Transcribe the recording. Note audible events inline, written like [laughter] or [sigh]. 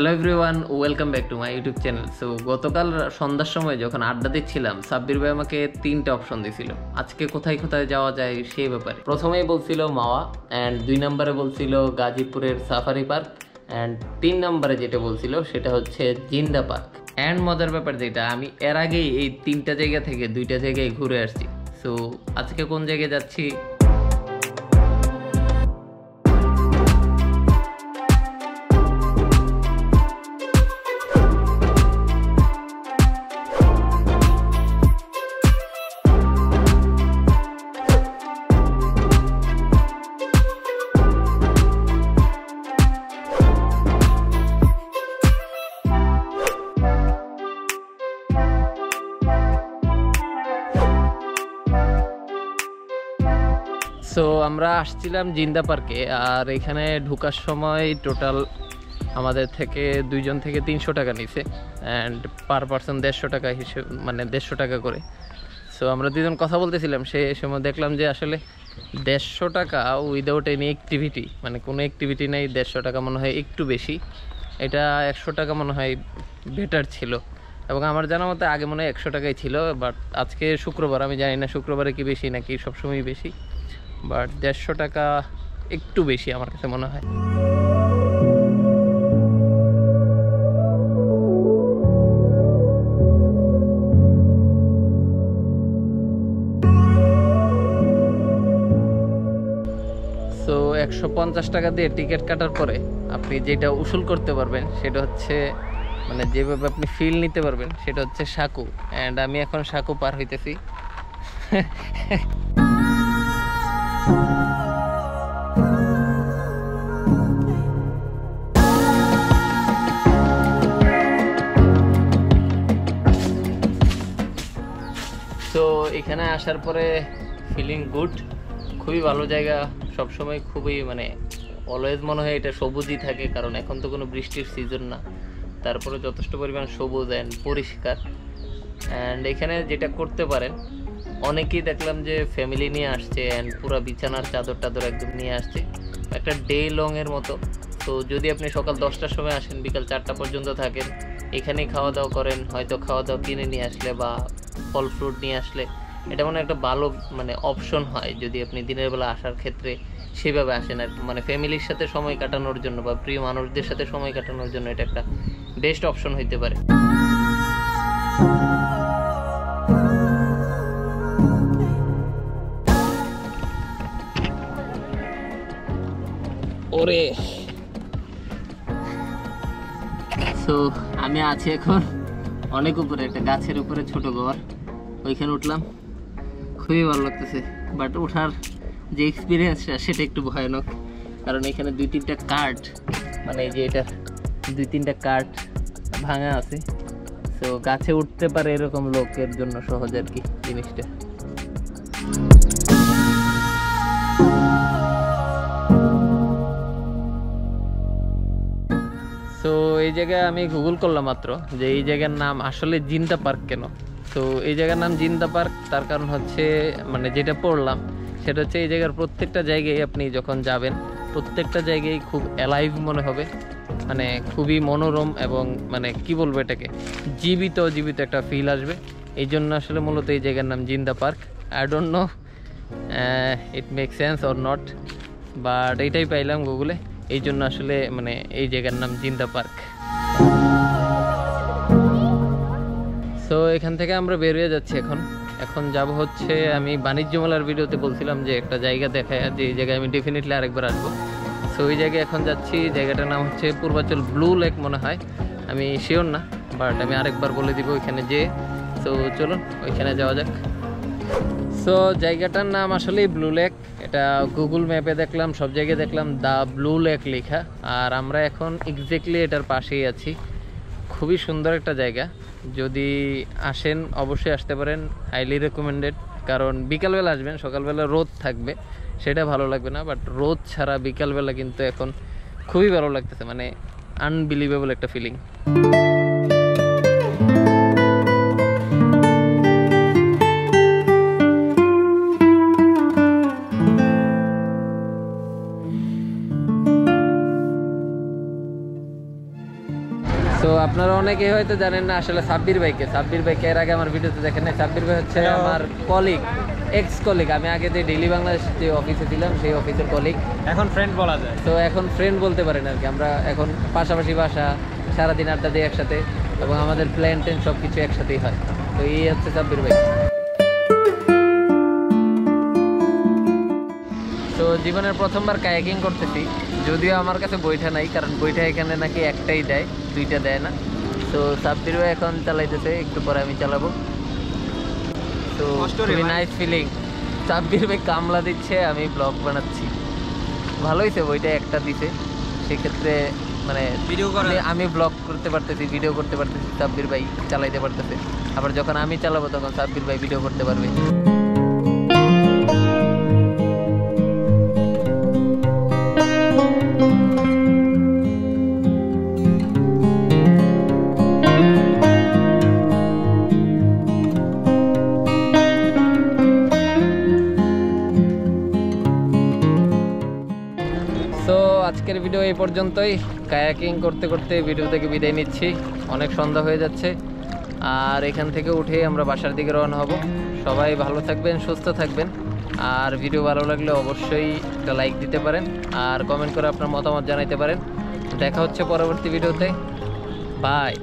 Hello everyone welcome back to my YouTube channel so গতকাল সন্ধ্যার সময় যখন আড্ডা দিচ্ছিলাম, সাব্বির ভাই আমাকে তিনটা অপশন দিছিল। আজকে কোথায় কোথায় যাওয়া যায় সেই ব্যাপারে। প্রথমেই বলছিল মাওয়া অ্যান্ড দুই নম্বরে বলছিল গাজীপুরের সাফারি পার্ক অ্যান্ড তিন নম্বরে যেটা বলছিল সেটা হচ্ছে জিন্দা পার্ক অ্যান্ড মজার ব্যাপার যেটা, আমি এর আগেই এই তিনটা জায়গা থেকে দুইটা জায়গায় ঘুরে আসছি। সো আজকে কোন জায়গায় যাচ্ছি? সো আমরা আসছিলাম জিন্দা পার্কে, আর এখানে ঢুকার সময় টোটাল আমাদের থেকে দুইজন থেকে তিনশো টাকা নিছে অ্যান্ড পার পার্সন দেড়শো টাকা হিসেবে মানে দেড়শো টাকা করে। সো আমরা দুজন কথা বলতেছিলাম, সে সময় দেখলাম যে আসলে দেড়শো টাকা উইদাউট এনি অ্যাক্টিভিটি মানে কোনো অ্যাক্টিভিটি নেই, দেড়শো টাকা মনে হয় একটু বেশি। এটা একশো টাকা মনে হয় বেটার ছিল। এবং আমার জানা মতে আগে মনে হয় একশো টাকাই ছিল বাট আজকে শুক্রবার, আমি জানি না শুক্রবারে কি বেশি নাকি সবসময় বেশি। বাট দেড়শো টাকা একটু বেশি আমার কাছে মনে হয়। সো একশো পঞ্চাশ টাকা দিয়ে টিকিট কাটার পরে আপনি যেটা উসুল করতে পারবেন, সেটা হচ্ছে মানে যেভাবে আপনি ফিল নিতে পারবেন, সেটা হচ্ছে সাকু। অ্যান্ড আমি এখন সাকু পার হইতেছি। [laughs] তো এখানে আসার পরে ফিলিং গুড খুবই ভালো জায়গা। সবসময় খুবই মানে অলওয়েজ মনে হয় এটা সবুজই থাকে, কারণ এখন তো কোনো বৃষ্টির সিজন না। তারপরে যথেষ্ট পরিমাণ সবুজ অ্যান্ড পরিষ্কার। অ্যান্ড এখানে যেটা করতে পারেন অনেকেই দেখলাম যে ফ্যামিলি নিয়ে আসছে অ্যান্ড পুরো বিছানার চাদর টাদর একদম নিয়ে আসছে। একটা ডে লং এর মতো। তো যদি আপনি সকাল দশটার সময় আসেন, বিকাল চারটা পর্যন্ত থাকেন, এখানেই খাওয়া দাওয়া করেন, হয়তো খাওয়া দাওয়া কিনে নিয়ে আসলে বা ফল ফ্রুট নিয়ে আসলে, এটা মানে একটা ভালো মানে অপশন হয় যদি আপনি দিনের বেলা আসার ক্ষেত্রে সেভাবে আসেন আর মানে ফ্যামিলির সাথে সময় কাটানোর জন্য বা প্রিয় মানুষদের সাথে সময় কাটানোর জন্য এটা একটা বেস্ট অপশন হইতে পারে। ওরে। সো আমি আছি এখন অনেক উপরে, একটা গাছের উপরে, ছোট ঘর। ওইখানে উঠলাম। খুবই ভালো লাগতেছে। বাট ওঠার যে এক্সপিরিয়েন্সটা সেটা একটু ভয়ানক। কারণ এখানে দুই তিনটা কার্ড মানে এই যে এটা, দুই তিনটা কার্ড ভাঙা আছে। তো গাছে উঠতে পারে এরকম লোকের জন্য সহজ আর কি জিনিসটা। সো এই জায়গায় আমি গুগল করলাম মাত্র যে এই জায়গার নাম আসলে জিন্দা পার্ক কেন? তো এই জায়গার নাম জিন্দা পার্ক, তার কারণ হচ্ছে মানে যেটা পড়লাম, সেটা হচ্ছে এই জায়গার প্রত্যেকটা জায়গায় আপনি যখন যাবেন, প্রত্যেকটা জায়গায় খুব অ্যালাইভ মনে হবে মানে খুবই মনোরম এবং মানে কি বলব এটাকে, জীবিত জীবিত একটা ফিল আসবে। এই জন্য আসলে মূলত এই জায়গার নাম Zinda park. I don't know it make sense or not but এইটাই পাইলাম গুগলে এই জন্য আসলে মানে এই জায়গার নাম জিন্দা পার্ক। সো এখান থেকে আমরা বেরিয়ে যাচ্ছি এখন। এখন যাব হচ্ছে আমি বাণিজ্য মেলার ভিডিওতে বলছিলাম যে একটা জায়গা দেখায়, যে এই জায়গায় আমি ডেফিনেটলি আরেকবার আসব। সো ওই জায়গায় এখন যাচ্ছি জায়গাটার নাম হচ্ছে পূর্বাচল ব্লু লেক মনে হয়। আমি শিওর না বাট আমি আরেকবার বলে দিব ওইখানে যে সো চলুন, ওইখানে যাওয়া যাক। সো জায়গাটার নাম আসলেই ব্লু লেক এটা গুগল ম্যাপে দেখলাম, সব জায়গায় দেখলাম দ্য ব্লু লেক লেখা। আর আমরা এখন এক্স্যাক্টলি এটার পাশেই আছি। খুবই সুন্দর একটা জায়গা। যদি আসেন, অবশ্যই আসতে পারেন। হাইলি রেকমেন্ডেড কারণ বিকালবেলা আসবেন, সকালবেলা রোদ থাকবে, সেটা ভালো লাগবে না। বাট রোদ ছাড়া বিকালবেলা কিন্তু এখন খুবই ভালো লাগতেছে মানে আনবিলিভেবল একটা ফিলিং আপনারা অনেকেই হয়তো জানেন না আসলে সাব্বির ভাইকে। সাব্বির ভাইকে এর আগে আমার ভিডিওতে দেখেন না সাব্বির ভাই হচ্ছে আমার কলিগ এক্স কলিগ আমি আগে যে ডেলি বাংলাদেশ যে অফিসে ছিলাম সেই অফিসের কলিগ এখন ফ্রেন্ড বলা যায়। তো এখন ফ্রেন্ড বলতে পারেন আর কি। আমরা এখন পাশাপাশি বাসা সারাদিন আড্ডা দিই একসাথে এবং আমাদের প্ল্যান ট্যান সব কিছু একসাথেই হয়। তো এই হচ্ছে সাব্বির ভাই। তো জীবনের প্রথমবার কায়াকিং করতেছি। যদিও আমার কাছে বইটা নাই কারণ বইটা এখানে নাকি একটাই দেয় দুইটা দেয় না। তো সাব্বির ভাই এখন চালাইতেছে একটু পরে আমি চালাবো। তো খুবই নাইস ফিলিং সাব্বির ভাই কামলা দিচ্ছে আমি ব্লগ বানাচ্ছি। ভালো হয়েছে বইটা একটা দিছে। সেক্ষেত্রে মানে ভিডিও করা আমি- আমি ব্লগ করতে পারতেছি ভিডিও করতে পারতেছি সাব্বির ভাই চালাইতে পারতেছে। আবার যখন আমি চালাবো তখন সাব্বির ভাই ভিডিও করতে পারবে। সো আজকের ভিডিও এই পর্যন্তই। কায়াকিং করতে করতে ভিডিও থেকে বিদায় নিচ্ছি। অনেক সন্ধ্যা হয়ে যাচ্ছে। আর এখান থেকে উঠে আমরা বাসার দিকে রওনা হব। সবাই ভালো থাকবেন, সুস্থ থাকবেন। আর ভিডিও ভালো লাগলে অবশ্যই একটা লাইক দিতে পারেন। আর কমেন্ট করে আপনার মতামত জানাইতে পারেন। দেখা হচ্ছে পরবর্তী ভিডিওতে বাই